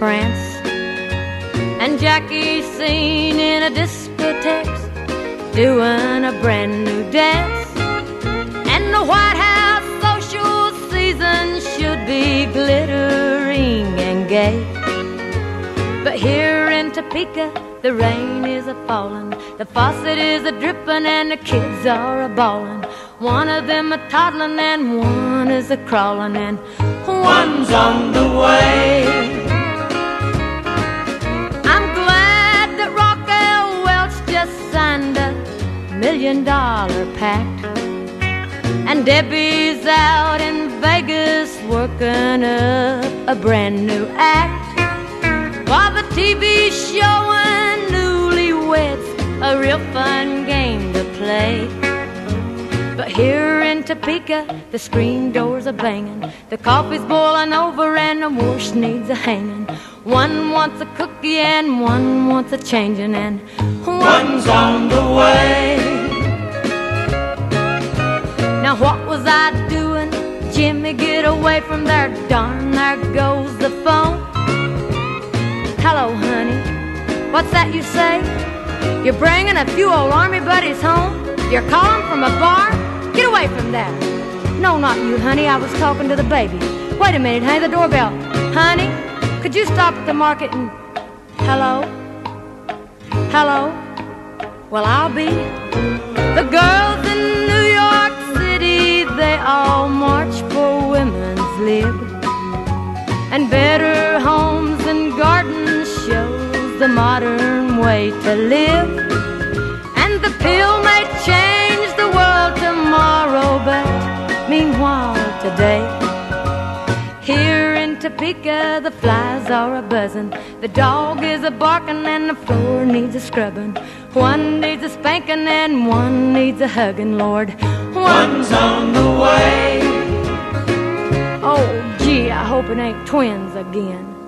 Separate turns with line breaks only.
France. And Jackie's seen in a discotheque doing a brand new dance. And the White House social season should be glittering and gay. But here in Topeka, the rain is a falling, the faucet is a dripping, and the kids are a bawling. One of them a toddling, and one is a crawling, and one's on the way. Million dollar pact. And Debbie's out in Vegas working up a brand new act. While the TV's showing newlyweds a real fun game to play. But here in Topeka, the screen doors are banging, the coffee's boiling over, and the wash needs a hanging. One wants a cookie and one wants a changing, and one's on the way. Now what was I doing? Jimmy, get away from there, darn, there goes the phone. Hello, honey. What's that you say? You're bringing a few old army buddies home? You're calling from a bar? Get away from there. No, not you, honey. I was talking to the baby. Wait a minute, honey. The doorbell. Honey, could you stop at the market and. Hello? Hello? Well, I'll be. The girls And better homes and gardens shows the modern way to live. And the pill may change the world tomorrow, but meanwhile today. Here in Topeka, the flies are a buzzing, the dog is a barking, and the floor needs a scrubbing. One needs a spanking, and one needs a hugging, Lord. One's on the way. Twins again.